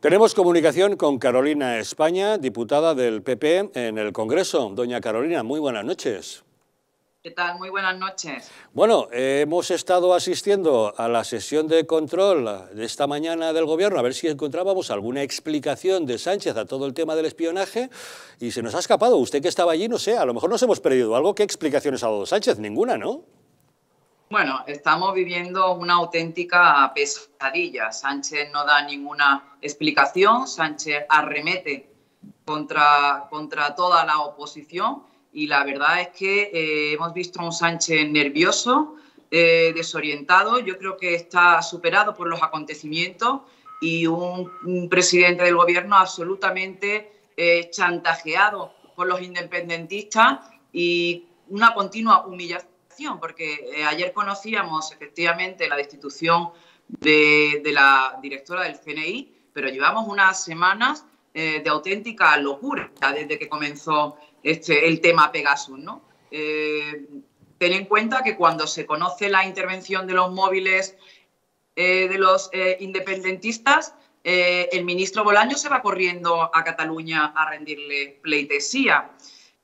Tenemos comunicación con Carolina España, diputada del PP en el Congreso. Doña Carolina, muy buenas noches. ¿Qué tal? Muy buenas noches. Bueno, hemos estado asistiendo a la sesión de control de esta mañana del Gobierno a ver si encontrábamos alguna explicación de Sánchez a todo el tema del espionaje y se nos ha escapado. Usted que estaba allí, no sé, a lo mejor nos hemos perdido algo. ¿Qué explicaciones ha dado Sánchez? Ninguna, ¿no? Bueno, estamos viviendo una auténtica pesadilla. Sánchez no da ninguna explicación, Sánchez arremete contra, contra toda la oposición y la verdad es que eh, hemos visto a un Sánchez nervioso, eh, desorientado, yo creo que está superado por los acontecimientos y un, presidente del gobierno absolutamente eh, chantajeado por los independentistas y una continua humillación porque eh, ayer conocíamos efectivamente la destitución de, la directora del CNI, pero llevamos unas semanas eh, de auténtica locura desde que comenzó este, el tema Pegasus. Eh, ten en cuenta que cuando se conoce la intervención de los móviles de los independentistas, el ministro Bolaño se va corriendo a Cataluña a rendirle pleitesía.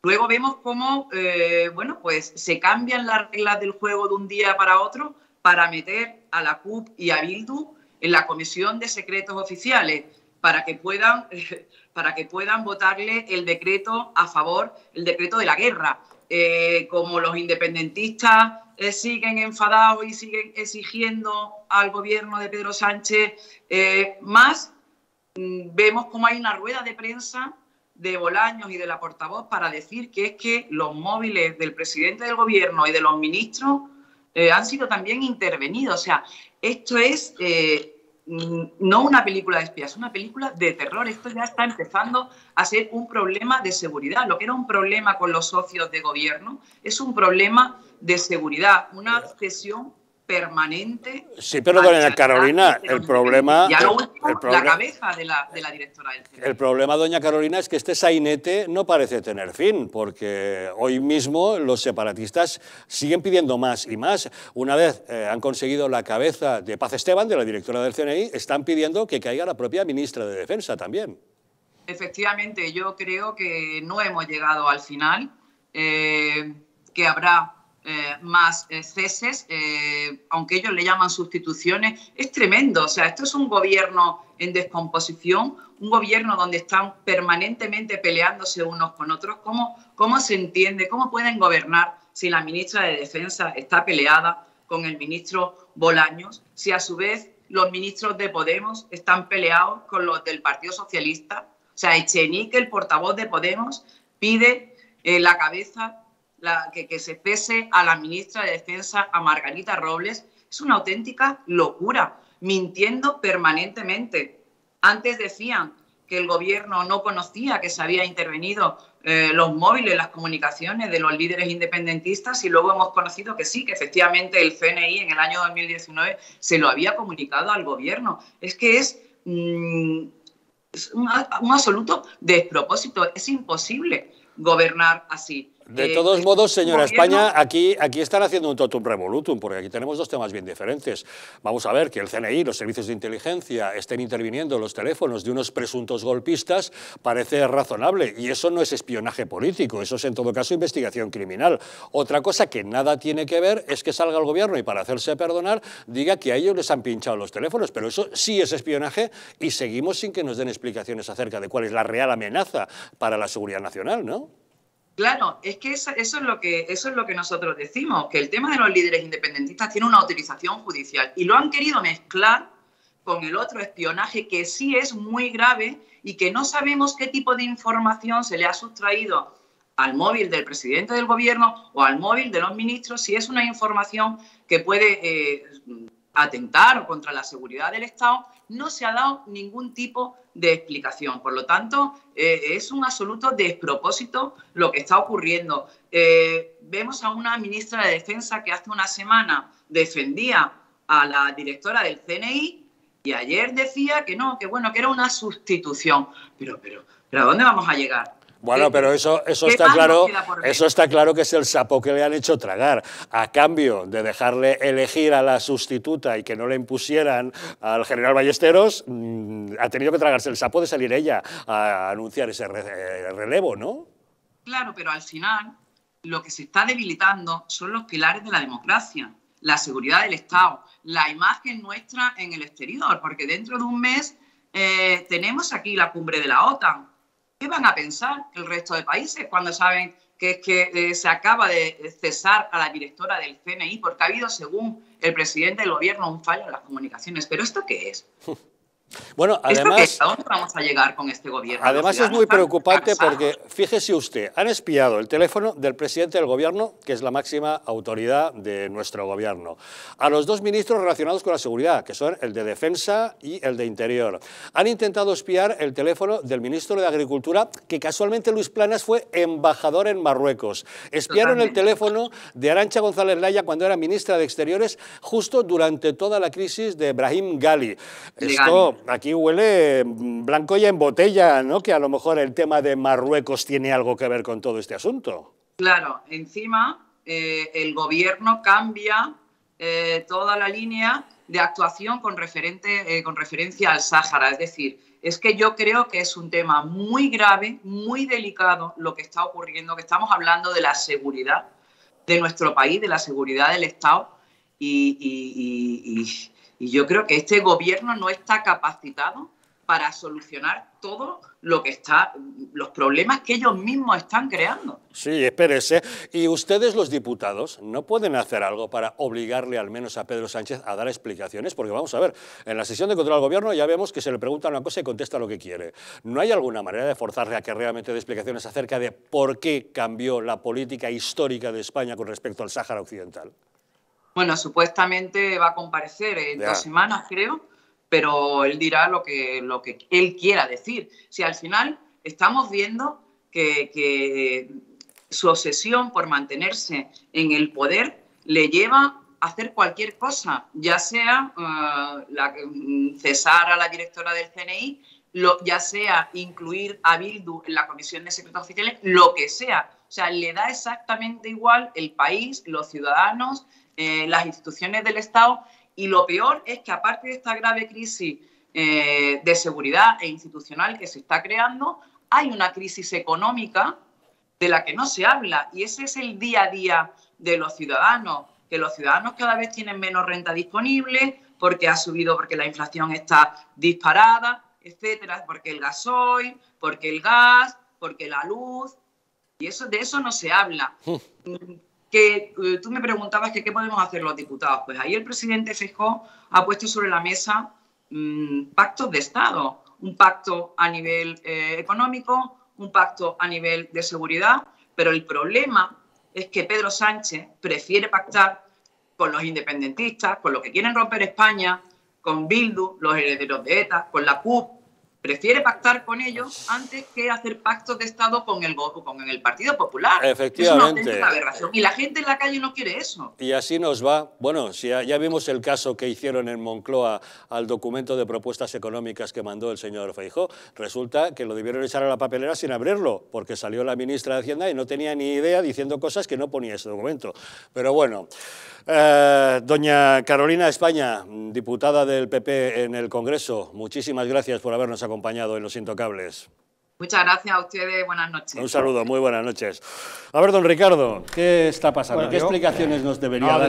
Luego vemos cómo, eh, bueno, pues se cambian las reglas del juego de un día para otro para meter a la CUP y a Bildu en la Comisión de Secretos Oficiales para que puedan, para que puedan votarle el decreto a favor, el decreto de la guerra. Eh, como los independentistas eh, siguen enfadados y siguen exigiendo al gobierno de Pedro Sánchez más, mm, vemos como hay una rueda de prensa de Bolaños y de la portavoz para decir que es que los móviles del presidente del gobierno y de los ministros eh, han sido también intervenidos. O sea, esto es eh, no una película de espías, es una película de terror. Esto ya está empezando a ser un problema de seguridad. Lo que era un problema con los socios de gobierno es un problema de seguridad, una cesión permanente. Sí, pero doña Carolina, el problema... Ya lo la cabeza de la, directora del El problema, doña Carolina, es que este sainete no parece tener fin, porque hoy mismo los separatistas siguen pidiendo más y más. Una vez eh, han conseguido la cabeza de Paz Esteban, de la directora del CNI, están pidiendo que caiga la propia ministra de Defensa también. Efectivamente, yo creo que no hemos llegado al final, eh, que habrá eh, más eh, ceses, eh, aunque ellos le llaman sustituciones, es tremendo. O sea, esto es un gobierno en descomposición, un gobierno donde están permanentemente peleándose unos con otros. ¿Cómo, cómo se entiende? ¿Cómo pueden gobernar si la ministra de Defensa está peleada con el ministro Bolaños? Si a su vez los ministros de Podemos están peleados con los del Partido Socialista. O sea, Echenique, el portavoz de Podemos, pide la cabeza que, se pese a la ministra de Defensa, a Margarita Robles, es una auténtica locura, mintiendo permanentemente. Antes decían que el gobierno no conocía que se había intervenido eh, los móviles, las comunicaciones de los líderes independentistas y luego hemos conocido que sí, que efectivamente el CNI en el año 2019 se lo había comunicado al gobierno. Es que es, mm, un absoluto despropósito, es imposible gobernar así. De eh, todos modos, señora España, aquí, aquí están haciendo un totum revolutum, porque aquí tenemos dos temas bien diferentes. Vamos a ver que el CNI, los servicios de inteligencia, estén interviniendo en los teléfonos de unos presuntos golpistas, parece razonable, y eso no es espionaje político, eso es en todo caso investigación criminal. Otra cosa que nada tiene que ver es que salga el gobierno y para hacerse perdonar diga que a ellos les han pinchado los teléfonos, pero eso sí es espionaje y seguimos sin que nos den explicaciones acerca de cuál es la real amenaza para la seguridad nacional, ¿no? Claro, es que eso, es lo que eso es lo que nosotros decimos, que el tema de los líderes independentistas tiene una autorización judicial y lo han querido mezclar con el otro espionaje que sí es muy grave y que no sabemos qué tipo de información se le ha sustraído al móvil del presidente del gobierno o al móvil de los ministros, si es una información que puede eh, atentar contra la seguridad del Estado, no se ha dado ningún tipo de explicación. Por lo tanto, eh, es un absoluto despropósito lo que está ocurriendo. Eh, vemos a una ministra de Defensa que hace una semana defendía a la directora del CNI y ayer decía que no, que bueno, que era una sustitución. Pero, pero, pero ¿a dónde vamos a llegar? Bueno, pero eso, eso está claro, eso está claro que es el sapo que le han hecho tragar. A cambio de dejarle elegir a la sustituta y que no le impusieran al general Ballesteros, mm, ha tenido que tragarse el sapo de salir ella a anunciar ese eh, relevo, ¿no? Claro, pero al final lo que se está debilitando son los pilares de la democracia, la seguridad del Estado, la imagen nuestra en el exterior, porque dentro de un mes eh, tenemos aquí la cumbre de la OTAN ¿Qué van a pensar el resto de países cuando saben que es que eh, se acaba de cesar a la directora del CNI porque ha habido, según el presidente del gobierno, un fallo en las comunicaciones? ¿Pero esto qué es? Bueno, además... ¿A dónde vamos a llegar con este gobierno? Además es muy preocupante porque, fíjese usted, han espiado el teléfono del presidente del gobierno, que es la máxima autoridad de nuestro gobierno, a los dos ministros relacionados con la seguridad, que son el de Defensa y el de Interior. Han intentado espiar el teléfono del ministro de Agricultura, que casualmente Luis Planas fue embajador en Marruecos. Espiaron el teléfono de Arancha González Laya cuando era ministra de Exteriores, justo durante toda la crisis de Brahim Gali. Esto aquí huele blanco y en botella, ¿no? Que a lo mejor el tema de Marruecos tiene algo que ver con todo este asunto. Claro, encima eh, el gobierno cambia eh, toda la línea de actuación con, referente, eh, con referencia al Sáhara. Es decir, es que yo creo que es un tema muy grave, muy delicado lo que está ocurriendo, que estamos hablando de la seguridad de nuestro país, de la seguridad del Estado y yo creo que este gobierno no está capacitado para solucionar todo lo que está, los problemas que ellos mismos están creando. Sí, espérese. ¿Y ustedes, los diputados, no pueden hacer algo para obligarle al menos a Pedro Sánchez a dar explicaciones? Porque vamos a ver, en la sesión de control al gobierno ya vemos que se le pregunta una cosa y contesta lo que quiere. ¿No hay alguna manera de forzarle a que realmente dé explicaciones acerca de por qué cambió la política histórica de España con respecto al Sáhara Occidental? Bueno, supuestamente va a comparecer en dos semanas, creo, pero él dirá lo que, lo que él quiera decir. Si al final estamos viendo que, su obsesión por mantenerse en el poder le lleva a hacer cualquier cosa, ya sea uh, la, mm, cesar a la directora del CNI, lo, ya sea incluir a Bildu en la Comisión de Secretos Oficiales, lo que sea. O sea, le da exactamente igual el país, los ciudadanos, eh, las instituciones del Estado y lo peor es que aparte de esta grave crisis eh, de seguridad e institucional que se está creando, hay una crisis económica de la que no se habla y ese es el día a día de los ciudadanos, que los ciudadanos cada vez tienen menos renta disponible porque ha subido, porque la inflación está disparada, etcétera, porque el gasoil, porque el gas, porque la luz, y eso de eso no se habla. Que eh, tú me preguntabas que qué podemos hacer los diputados. Pues ahí el presidente Feijóo ha puesto sobre la mesa mm, pactos de Estado, un pacto a nivel eh, económico, un pacto a nivel de seguridad, pero el problema es que Pedro Sánchez prefiere pactar con los independentistas, con los que quieren romper España, con Bildu, los herederos de ETA, con la CUP, prefiere pactar con ellos antes que hacer pactos de Estado con el, con el Partido Popular. Efectivamente. Es una aberración. Y la gente en la calle no quiere eso. Y así nos va. Bueno, si ya, vimos el caso que hicieron en Moncloa al documento de propuestas económicas que mandó el señor Feijó. Resulta que lo debieron echar a la papelera sin abrirlo, porque salió la ministra de Hacienda y no tenía ni idea diciendo cosas que no ponía ese documento. Pero bueno, eh, doña Carolina España, diputada del PP en el Congreso, muchísimas gracias por habernos acompañado en Los Intocables. Muchas gracias a ustedes, buenas noches. Un saludo, muy buenas noches. A ver, don Ricardo, ¿qué está pasando? ¿Qué explicaciones nos debería dar?